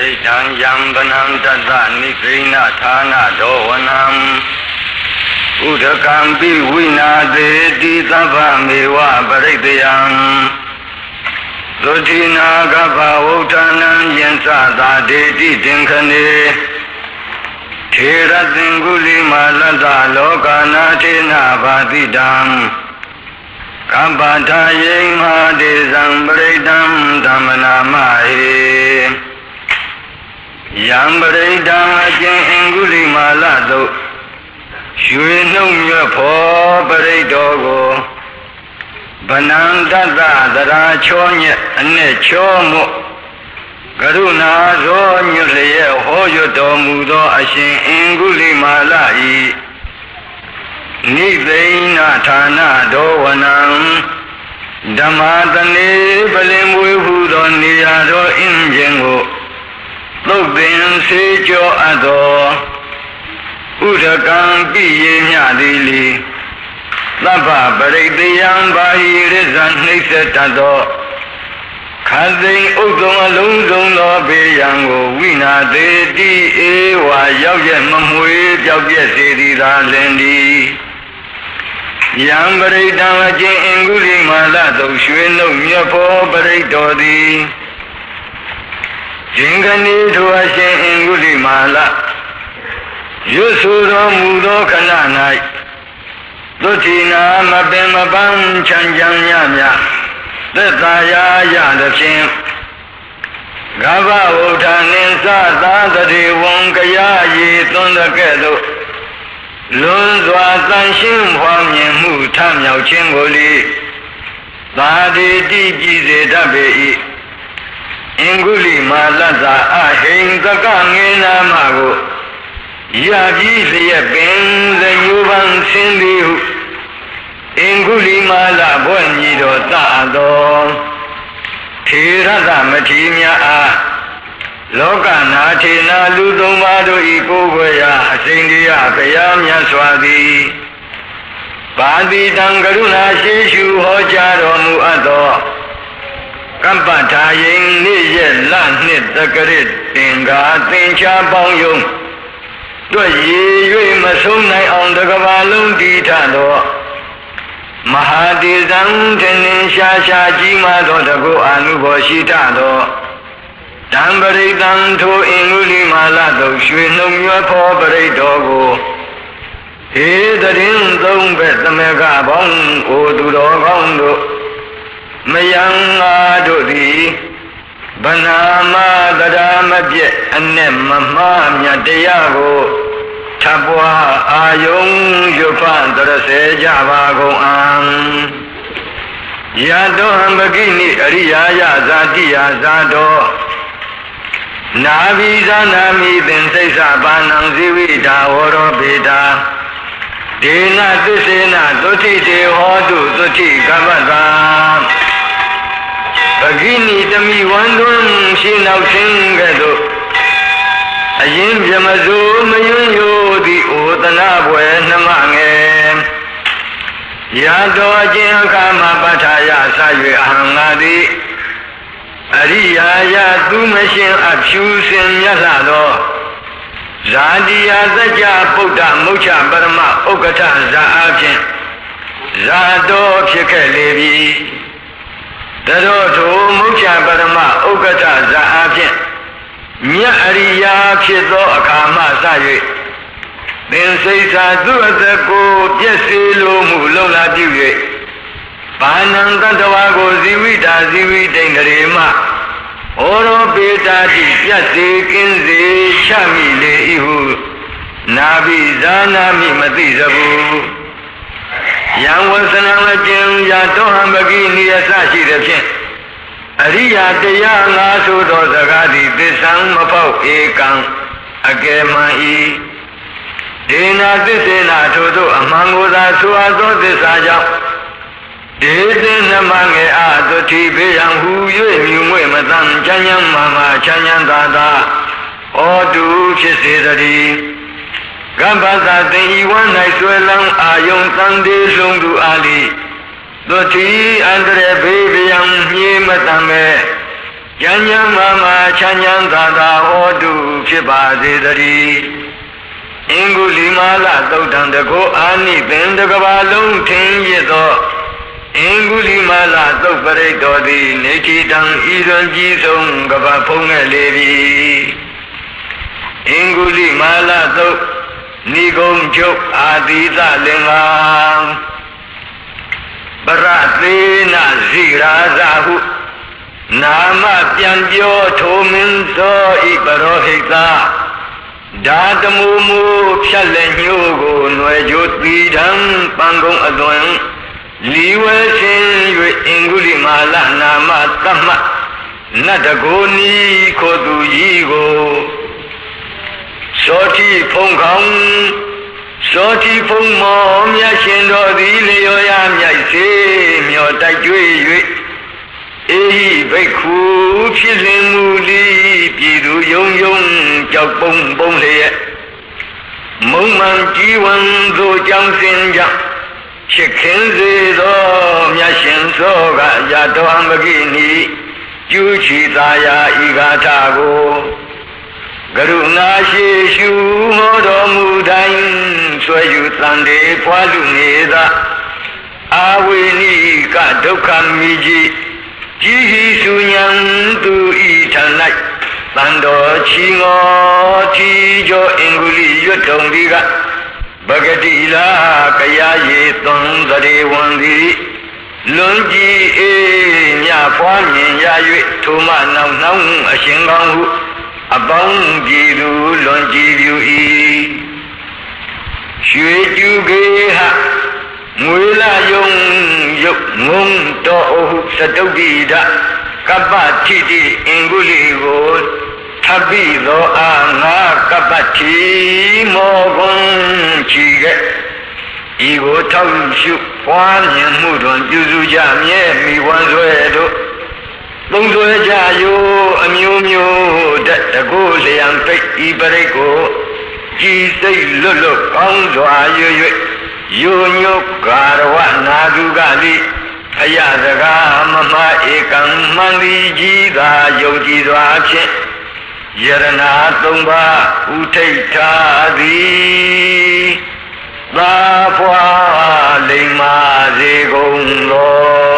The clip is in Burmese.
ရိတံယံဗနံတတနိခိဏဌာနဒောဝနံဥဒကံပိဝိနာသေတိသဗ္ဗမေဝပရိတယံသုတိနာကပ္ပဝုဋ္ဌာနံယင်္စသာဒေတိတင်ခနေထေရသင်္ကုလိမာလတ္တလောကနာထေနဘာတိတံကမ္ပထာယိမဟာဒေဇံပရိတံဓမ္မနာမဟေ ယံပရိတံအကျဉ်အင်္ဂုလိမာလသို့ရွှေနှုတ်မြတ်ဖောပရိတော်ကိုဗနံတတ္တသရာချောညက်အနဲ့ချောမှုကရုဏာဇောညွတ်လျက်ဟောရတော်မူသော အရှင်အင်္ဂုလိမာလဤနိသိဏဌာနဒောဝနံဓမ္မတနေပလင်မွေဟုသောနေရာသောအင်းကျင်ကိုသုတ်ပင် စေကြောအပ်သောဥဒကံပိယေမြသည်လီသဗ္ဗပရိသေယံဘာဟိရဇံနှိစ္စတတ်သောခန္သိဥဒ္ဓံအလုံးစုံသောဘေးရန်ကိုဝိနာသေးတိဧဝါရောက်ရဲ့မမွေပြောက်ပြက်စေသည်သာလင်သည်ယံပရိတံအကျင့်အင်္ဂုလိမာလသုရွှေနှုတ်မြတ်ဖောပရိတော်သည်ရှင်ကနီထိုအရှင်အင်္ဂုလိ မာလရွတ်ဆိုတော်မူသောခဏ၌သုတိနာမပင်မပန်းချမ်းချမ်းမြမြသက်သာယာရသဖြင့်ဂဘဝုထာနိသသာတတိဝံကရရေသွန်းတဲ့ကဲ့သို့လွန်စွာတန်ရှင်းဖွားမြင်မှုထမြောက်ခြင်းကိုလေသာတိတိကြည်စေတတ်ပေ၏ အင်္ဂုလိမာလတ္တာအဟိံကကငေနာမကိုရပြီးလျက်ပင်သညူပန်ဆင်းသည်ဟုအင်္ဂုလိမာလဘွဲ့မြည်တော်တတော်ထေရသမထေများအားလောကနာထေနာလူသုံးပါးတို့ဤကိုယ်ွယ်ရာအစဉ်တရားဘုရားမြတ်စွာသည်ပါတိတံကရုဏာရှိရှုဟောကြားတော်မူအပ်သော ကမ္ပထာယိန်နေ့ရက်လနှစ်တကရစ်တင်္ဂါသင်္ချာပေါင်းယုံတွေ့ရည်၍မဆုံးနိုင်အောင်တကဘာလုံးတည်ထသောမဟာတေဇံထင်င်ရှားရှားကြီးမားသောတကုအာနုဘောရှိထသောတံပရိတံထိုအင်္ဂုလိမာလသို့ရွှေနှုံမြတ်ဖောပရိတော်ကိုဟေတရင်သုံးဘက်သမကပေါင်းအိုသူတော်ကောင်းတို့ မယံငါတို့သည်ဗနာမတရားမပြည့်အနဲ့မမှားမြတ်တရားကိုထပ်ပွားအာယုံရွဖန်တရစေကြပါကုန်အံယတောဟံပကိနိအရိယာယဇာတိယဇာတောနာဘိဇာနာမိသင်စိတ်စပါဏံဇိဝိတာဝရောပေတာဒေနသစ္စေနသုတိတေဟောတုသုတိကမ္မတာ ပကိနိတမိဝန္တွန်းရှင်းနောက်ခြင်းကဲ့သို့အရင်ပြမစိုးမယွန်းယိုသည်ဩတနာပွဲနှမငယ်ရတော်အကျင့်အခါမှာပဋ္ဌာယဆ၍အဟံငါသည်အရိယာယသူမရှင်အဖြူစင်မြတ်လာသောဇာတိယသကြပုဒ္ဓမုချပရမဥက္ကဋ္ဌဇာအဖြင့်ဇာတော်ဖြစ်ခဲ့လေပြီ တတော်ထိုမုချပရမဥက္ကဋ္ဌဇာအဖြင့်မြတ်အရိယာဖြစ်သောအခါမှစ၍သင်စိတ်သာသူ့အသက်ကိုပြည့်စည်လိုမှုလုံလာပြု၍ဘာနံတတဝါကိုဇီဝိတာဇီဝိတိန်တရေမဩရောပေတာတိပြတ်စေကင်းစေချမိလေ၏ဟုနာဘိဇာနာမိမသိသဘူး ယံဝဆနံအကျဉ်ယာတောဟံပကိနိယစရှိသည်ဖြင့်အရိယာတရားငါဆိုသောစကားသည်သစ္ဆံမပေါက်ဧကံအကယ်မှန်၏ဒေနာသစ္စေနာထိုသို့အမှန်ကိုသာဆိုအပ်သောသစ္စာကြောင့်ဒေသနမငယ်အတုတိဘေယံဟူ၍မြူမွေမတန်ချမ်းချမ်းမာမာချမ်းချမ်းသာသာဩတုဖြစ်စေတည်း ကမ္ဘာသာတင်ဤဝမ်း၌ဆွဲလန်းအာယုံတန်သေးဆုံးသူအာလိသုတိအန္တရဘေးဗျံမြေမတံမဲ့ဉာဏ်ဉာဏ်မာမာချမ်းချမ်းသာသာဟောတုဖြစ်ပါစေတည်းအင်္ဂုလိမာလသုတ်တံတကောအာနိသင်တကဘာလုံးထင်ရသောအင်္ဂုလိမာလသုတ်ပရိတ်တော်သည်နေတိတံဤရွန်ကြီးဆုံးကဘာဖုံးခဲ့လေသည်အင်္ဂုလိမာလသုတ် နိဂုံချုပ်အာတိသလင်္ကာပရသေနဇိရာဇဟုနာမပြန်ပြောထိုမင်းသောဤပရောဟိတဓာတမူမူဖြတ်လက်ညှိုးကိုຫນွယ်ကြိုးတီထံပန်းကုံအသွင်လီဝဲရှင်၍အင်္ဂုလိမာလနာမသတ်မှနတ်တကိုနီခိုသူကြီးကို သောတိဖုံခေါင်သောတိဖုံမောမြတ်ရှင်တော်သည်လျော်ရမြိုက်စေမြော်တိုက်ကြွေ၍အေဟိဘိက္ခုဖြစ်စဉ်မူလီပြည်သူယုံယုံကြောက်ပုံပုံလျက်မုံမှန်ကြည်ဝံသို့ကြောင်းစင်ကြောင့်ချစ်ခင်စေသောမြတ်ရှင်သောကရတော်မကိနီကျူးချီသာယာဤဂါထာကို ကရုဏာရှိရှုဟောတော်မူတိုင်းဆွဲယူတန်တေဖွာလူနေသာအာဝိနိကဒုက္ခမိကြီးကြည်ဟိစုညံသူဤထ၌တန်တော်ချီငေါ်ချီကျော်အင်္ဂုလိရွတ်တုံဒီကပဂတိလာကရာရေသွန်သရေဝံသည်လွန်ကြည်အေးမြဖွားမြင်ရ၍ထိုမနောက်နှောင်းအရှင်ကောင်းဟု အပေါင်းပြည်သူလွန်ကြည်ပြု၏ရွှေကျူကေဟငွေလာယုံရုပ်ငုံတော်ဟုသတုတ်တိဒကပ္ပတိတိအင်္ဂုလိကိုထပ်ပြီးသောအာငါကပ္ပတိမောကွန်ချီကဲဤကိုထောက်ရှုပွားမြင်မှုတွင်ပြုစုကြမြဲမိဝမ်းဆွဲတို့ သုံးဆွဲကြယောအမျိုးမျိုးတတကုလျံပိတ်ဤပရိတ်ကိုကြည်စိတ်လွတ်လွတ်ကောင်းစွာရွရွယုံညုကာရဝနာသူကသည်အယစကားမမဧကံမှန်သည်ကြီးသာယုံကြည်စွာဖြင့်ယရနာသုံးပါးဥထိတ်ထားသည်သာဖွာလိမ္မာစေကုန်သောသာ